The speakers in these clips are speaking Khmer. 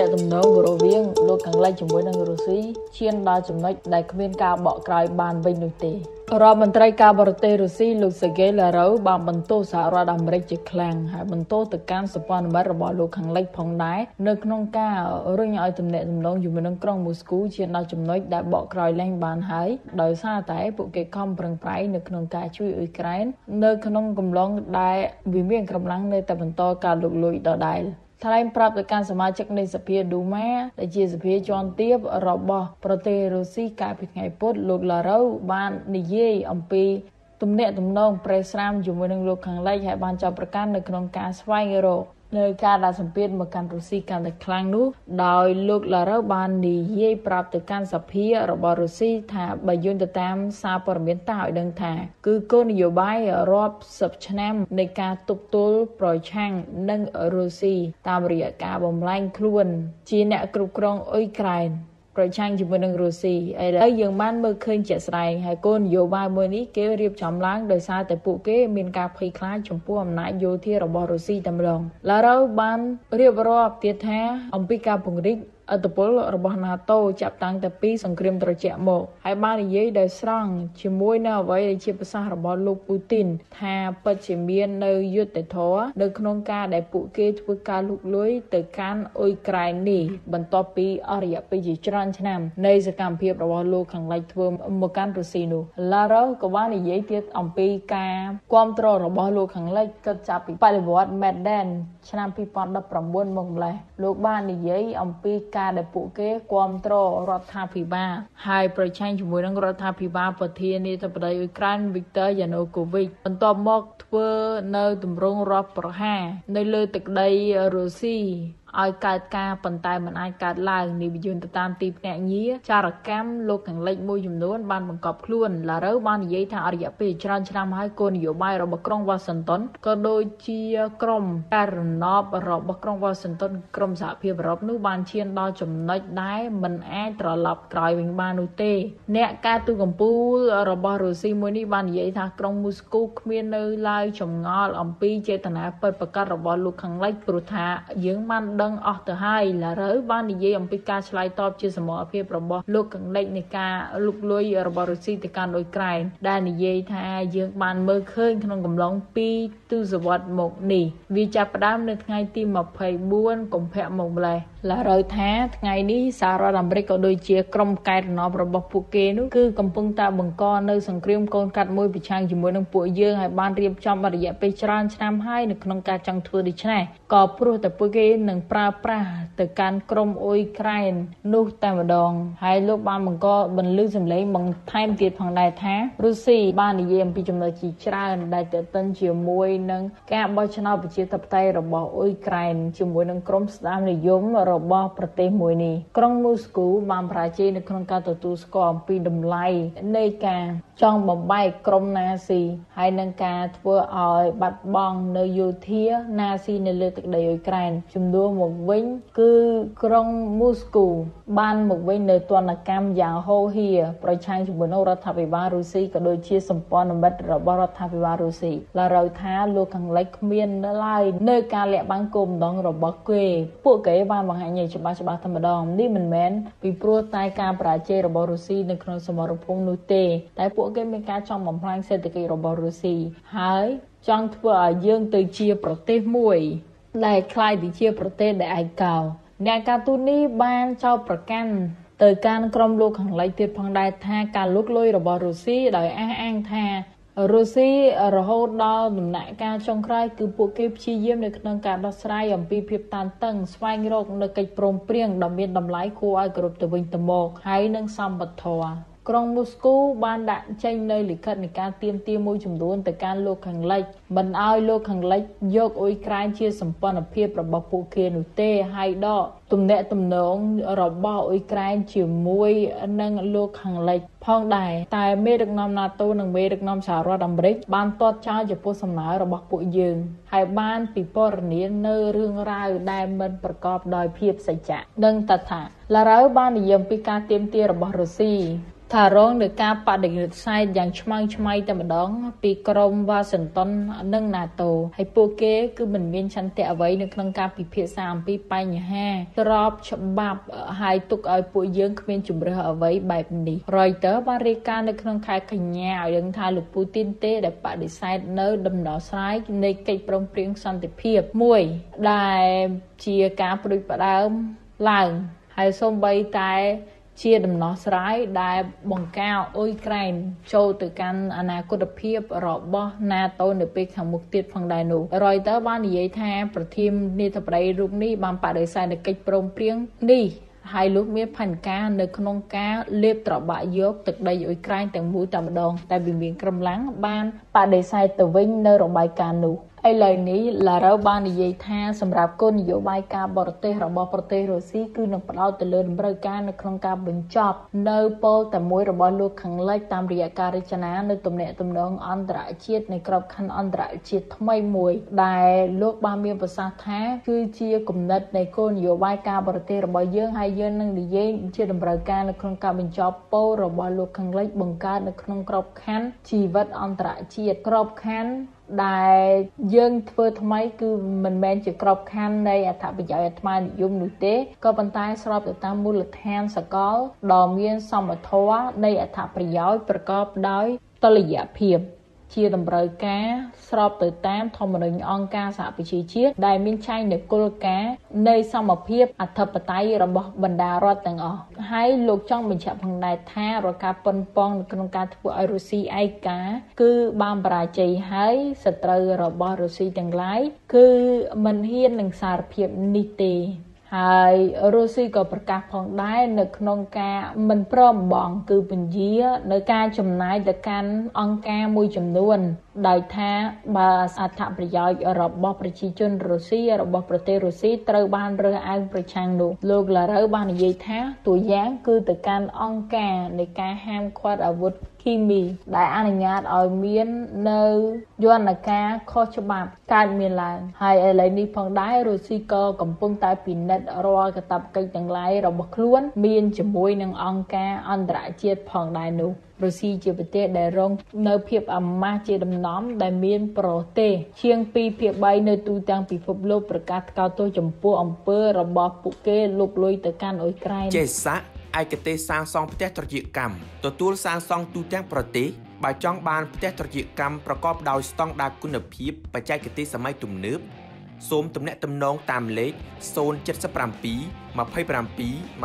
នាក់ទំនងរវាងលោកខាងលិចជាមួយនឹងរុស្ស៊ីឈានដល់ចំណុចដែលគ្មានការបកក្រោយបានវិញនោះទេរដ្ឋមន្ត្រីការបរទេសរុស្ស៊ីលោកសេហ្គេឡារ៉ូបានបន្ទោសសហរដ្ឋអាមេរិកជាខ្លាំងហើយបន្ទោសទៅកាន់សម្ព័ន្ធមិត្តរបស់លោកខាងលិចផងដែរនៅក្នុងការរុញឲ្យទំនាក់ទំនងជាមួយនឹងក្រុងមូស្គូឈានដល់ចំណុចដែលបកក្រោយលែងបានហើយដោយសារតែពួកគេខំប្រឹងប្រែងនៅក្នុងការជួយអ៊ុយក្រែននៅក្នុងកំឡុងដែលវិមានកម្លាំងនៅតែបន្តការលុកលុយដដែល ថ្លែងប្រាប់ទៅកាន់សមាជិកនៃសភាឌូម៉ាដែលជាសភាជាន់ទាបរបស់ប្រទេសរុស្ស៊ីកាលពីថ្ងៃពុធលោកឡារ៉ូបាននិយាយអំពី ទំនាក់ទំនងប្រេស្រាមជាមួយនឹងលោកខាងលិចហើយបានចាប់ប្រកាន់នៅក្នុងការស្វែងរកនៅការដាក់សម្ពាធមកកាន់រុស្ស៊ីកាន់តែខ្លាំងនោះដោយលោកឡារ៉ូបាននិយាយប្រាប់ទៅកាន់សភារបស់រុស្ស៊ីថាបើយន្តទៅតាមសារព័ត៌មានតាឲ្យដឹងថា គឺគោលនយោបាយរាប់សិបឆ្នាំនៃការទប់ទល់ប្រឆាំងនឹងរុស្ស៊ីតាមរយៈការបំលែងខ្លួន ជាអ្នកគ្រប់គ្រងអ៊ុយក្រែន ប្រឆាំងជាមួយនឹងរុស្ស៊ីឥឡូវយើងបានមើលឃើញជាក់ស្ដែងហើយគោលនយោបាយមួយនេះគេរៀបចំឡើងដោយសារតែពួកគេមានការភ័យខ្លាចចំពោះអំណាចយោធារបស់រុស្ស៊ីតែម្ដងឡារ៉ូបានរៀបរាប់ទៀតថាអំពីការពង្រីក ឥទ្ធិពលរបស់ NATO ចាប់តាំងតែពីសង្គ្រាមត្រជាក់មកហើយបាននិយាយដោយស្រង់ជាមួយនៅអ្វីដែលជាប្រសាសន៍របស់លោកពូទីនថាពិតជាមាននៅយុទ្ធធរនៅក្នុងការដែលពួកគេធ្វើការលុកលុយទៅកាន់អ៊ុយក្រែននេះបន្ទាប់ពីអរិយៈពេលជាច្រើនឆ្នាំនៃសកម្មភាពរបស់លោកខាងលិចធ្វើមកកាន់រុស្ស៊ីនោះឡារ៉ូក៏បាននិយាយទៀតអំពីការគ្រប់គ្រងរបស់លោកខាងលិចគិតចាប់ពីបដិវត្ត Maidan ឆ្នាំ2019មកម្លេះលោកបាននិយាយអំពីការដែលពួកគេគ្រប់គ្រងរដ្ឋាភិបាលហើយប្រឆាំងជាមួយនឹងរដ្ឋាភិបាលប្រធានាធិបតីអ៊ុយក្រែនវីកទ័រយ៉ាណូកូវីចបន្ទាប់មកធ្វើនៅទម្រង់រដ្ឋប្រហារនៅលើទឹកដីរុស្ស៊ី ឲ្យកើតការប៉ុន្តែមិនអាចកើតឡើងនិយមទៅតាមទីភ្នាក់ងារចារកម្មលោកខាងលិចមួយចំនួនបានបង្កប់ខ្លួនឡារូវបាននិយាយថាអរិយពេលច្រើនឆ្នាំហើយគោលនយោបាយរបស់ក្រុងវ៉ាស៊ីនតោនក៏ដូចជាក្រុមការរណបរបស់ក្រុងវ៉ាស៊ីនតោនក្រុមសហភាពអឺរ៉ុបនោះបានឈានដល់ចំណុចដែលមិនអាចត្រឡប់ក្រោយវិញបាននោះទេ អ្នកការទូតកម្ពុជារបស់រុស្ស៊ីមួយនេះបាននិយាយថាក្រុងមូស្គូគ្មាននៅឡើយចម្ងល់អំពីចេតនាពិតប្រាកដរបស់លោកខាងលិចព្រោះថាយើងបានដឹងអស់ទៅហើយឡារូវបាននិយាយអំពីការឆ្លើយតបជាសមរភាពរបស់លោកកង្ដិចនៃការលុកលុយរបស់រុស្ស៊ីទៅកាន់អ៊ុយក្រែនដែលនិយាយថាយើងបានមើលឃើញក្នុងកំឡុង2ទសវត្សរ៍មកនេះវាចាប់ផ្ដើមនៅថ្ងៃទី24កុម្ភៈមកម្លេះឡារូវថាថ្ងៃនេះសហរដ្ឋអាមេរិកក៏ដូចជាក្រុមកែរណបរបស់ពួកគេនោះគឺកំពុងតែបង្កនៅសង្គ្រាមកូនកាត់មួយប្រឆាំងជាមួយនឹងពួកយើងហើយបានរៀបចំរយៈពេលច្រើនឆ្នាំហើយនៅក្នុងការចង់ធ្វើដូច្នេះក៏ព្រោះតែពួកគេនឹងប្រើប្រាស់ទៅកាន់ក្រុមអ៊ុយក្រែននោះតែម្ដងហើយលោកបានបង្កបន្លឺសម្លេងបន្ថែមទៀតផងដែរថារុស្ស៊ីបាននិយាយអំពីចំណុចជាច្រើនដែលទាក់ទិនជាមួយនឹងការបោះឆ្នោតប្រជាធិបតេយ្យរបស់អ៊ុយក្រែនជាមួយនឹងក្រុមស្ដាមនិយមរបស់ប្រទេសមួយនេះក្រុងមូស្គូបានប្រាជ័យនៅក្នុងការទទួលស្គាល់អំពីតម្លៃនៃការចង់បំបែកក្រុមណាស៊ីហើយនឹងការធ្វើឲ្យបាត់បង់នៅយោធាណាស៊ីនៅលើទឹកដីអ៊ុយក្រែនជំនួសមកវិញគឺក្រុងមូស្គូបានមកវិញនៅទណ្ឌកម្មយ៉ាងហូរហៀប្រឆាំងជាមួយនឹងរដ្ឋាភិបាលរុស្ស៊ីក៏ដូចជាសម្ព័ន្ធមិត្តរបស់រដ្ឋាភិបាលរុស្ស៊ីឡារៅថាលោកខាងលិចគ្មាននៅឡើយនៅការលាក់បាំងគោលបំណងរបស់គេពួកគេបានបង្ហាញឲ្យច្បាស់ច្បាស់តែម្ដងនេះមិនមែនពីព្រោះតែការបរាជ័យរបស់រុស្ស៊ីនៅក្នុងសមរភូមិនោះទេតែពួកគេមានការចង់បំផ្លាញសេដ្ឋកិច្ចរបស់រុស្ស៊ីហើយចង់ធ្វើឲ្យយើងទៅជាប្រទេសមួយដែលคล้ายទៅជាប្រទេសដែលឯកោអ្នកការទូតនេះបានចោទប្រកាន់ទៅកាន់ក្រុមលោកខាងលិចទៀតផងដែរថាការលុកលុយរបស់រុស្ស៊ីដោយអះអាងថា រុស្ស៊ីរហូតដល់ដំណាក់កាលចុងក្រោយគឺពួកគេព្យាយាមនៅក្នុងការដោះស្រាយអំពីភាពតានតឹងស្វែងរកនៅកិច្ចព្រមព្រៀងដ៏មានតម្លៃគួរឲ្យគោរពទៅវិញទៅមកហើយនឹងសម្បត្តិធម៌ ក្រុងមូស្គូបានដាក់ចេញនៅលិខិតនៃការទៀមទាមួយចំនួនទៅកាន់លោកខាងលិចមិនឲ្យលោកខាងលិចយកអ៊ុយក្រែនជាសម្ព័ន្ធភាពរបស់ពួកគេនោះទេហើយដកទំនាក់ទំនងរបស់អ៊ុយក្រែនជាមួយនឹងលោកខាងលិចផងដែរតែមេដឹកនាំ NATO និងមេដឹកនាំសហរដ្ឋអាមេរិកបានទាត់ចោលចំពោះសំណើរបស់ពួកយើងហើយបានពិពណ៌នានៅរឿងរ៉ាវដែលមិនប្រកបដោយភាពសច្ចៈដឹងតថាឡារ៉ៅបាននិយាយពីការទៀមទារបស់រុស្ស៊ី ថារងនឹងការបដិសេធយ៉ាងឆ្មើងឆ្មៃតែម្ដង ពីក្រមវ៉ាស៊ីនតោននិង NATO ហើយពួកគេគឺមិនមានឆន្ទៈអ្វីនៅក្នុងការពិភាក្សាអំពីបញ្ហាស្របច្បាប់ហើយទុកឲ្យពួកយើងគ្មានជំរឿសអ្វីបែបនេះ Reuters បានរាយការណ៍នៅក្នុងខែកញ្ញាឲ្យដឹងថាលោកពូទីនទេដែលបដិសេធនៅដំណោះស្រាយនៃកិច្ចព្រមព្រៀងសន្តិភាពមួយដែលជាការព្រួយផ្ដើមឡើងហើយសូម្បីតែ ជាដំណោះស្រាយដែលបង្ការអ៊ុយក្រែនចូលទៅកាន់អនាគតភាពរបស់ NATO នៅពេលខាងមុខទៀតផងដែរនោះ Reuters បាននិយាយថាប្រធានាធិបតីរូបនេះបានបដិសេធនៅកិច្ចព្រមព្រៀងនេះហើយលោកមានផែនការនៅក្នុងការលេបត្របាក់យកទឹកដីអ៊ុយក្រែនទាំងមូលតែម្ដង តែវិមានក្រំឡាំងបានបដិសេធទៅវិញនៅរបាយការណ៍នោះ ឥឡូវនេះឡារ៉ូបាននិយាយថាសម្រាប់គោលនយោបាយការបរទេសរបស់ប្រទេសរុស្ស៊ីគឺនឹងផ្ដោតទៅលើតម្រូវការនៅក្នុងការបញ្ចប់នៅពលតែមួយរបស់លោកខាងលិចតាមរយៈការរចនានៅទំនាក់ទំនងអន្តរជាតិនៃក្របខ័ណ្ឌអន្តរជាតិថ្មីមួយ ដែលលោកបានមានប្រសាសន៍ថាគឺជាគំនិតនៃគោលនយោបាយការបរទេសរបស់យើងហើយយើងនឹងនិយាយជាតម្រូវការនៅក្នុងការបញ្ចប់ពលរបស់លោកខាងលិចបង្កើតនៅក្នុងក្របខ័ណ្ឌជីវិតអន្តរជាតិក្របខ័ណ្ឌ ដែលយើងធ្វើថ្មីគឺមិនមែនជាក្របខ័ណ្ឌនៃអត្ថប្រយោជន៍អាត្មានិយមនោះទេក៏ប៉ុន្តែស្របទៅតាមមូលដ្ឋានសកលដ៏មានសមធម៌នៃអត្ថប្រយោជន៍ប្រកបដោយតលយៈភាព ជាតម្រូវការស្របទៅតាមធម្មនុញ្ញអង្គការសហប្រជាជាតិដែលមានចែងនូវគោលការណ៍នៃសមភាពអធិបតេយ្យរបស់បណ្ដារដ្ឋទាំងអស់ហើយលោកចង់បញ្ជាក់ផងដែរថារដ្ឋការប៉ុនប៉ងនៅក្នុងការធ្វើឲ្យរុស្ស៊ីឯកាគឺបានបរាជ័យហើយសត្រូវរបស់រុស្ស៊ីទាំងឡាយគឺមិនហ៊ាននឹងសារភាពនេះទេ ហើយរុស្ស៊ីក៏ប្រកាសផងដែរនៅក្នុងការមិនព្រមបង់គឺពន្យានៅការចំណាយទៅកាន់អង្គការមួយចំនួន ដោយថាបើអត្ថប្រយោជន៍របស់ប្រជាជនរុស្ស៊ីរបស់ប្រទេសរុស្ស៊ីត្រូវបានរើសអើងប្រឆាំងនោះលោកឡារ៉ូបាននិយាយថាតួយ៉ាងគឺទៅកាន់អង្គការនៃការហាមឃាត់អាវុធ គីមី ដែលអនុញ្ញាតឲ្យមាននៅយន្តការខុសច្បាប់កើតមានឡើង ហើយឥឡូវនេះផងដែររុស្ស៊ីក៏កំពុងតែពិនិត្យរាល់កាតព្វកិច្ចទាំងឡាយរបស់ខ្លួន មានជាមួយនឹងអង្គការអន្តរជាតិផងដែរនោះរុស្ស៊ីជាប្រទេសដែលរងនៅភាពអាម៉ាស់ជាដំណំដែលមានប្រទេសជាង2ភាគ3នៅទូទាំងពិភពលោកប្រកាសថ្កោលទោសចំពោះអំពើរបស់ពួកគេលុកលុយទៅកាន់អ៊ុយក្រែនចេសាក់ ឯកទេសសាងសង់ផ្ទះត្រជាកម្មទទួលសាងសង់ទូទាំងប្រទេសបើចង់បានផ្ទះត្រជាកម្មប្រកបដោយស្តង់ដារគុណភាពបច្ចេកទេសសម័យទំនើបសូមទំនាក់ទំនងតាមលេខ077 27 27 27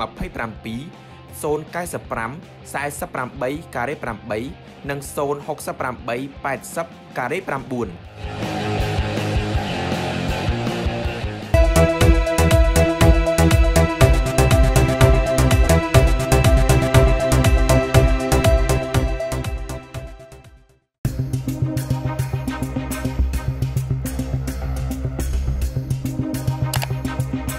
095 48ការ៉េ8និង068 80ការ៉េ9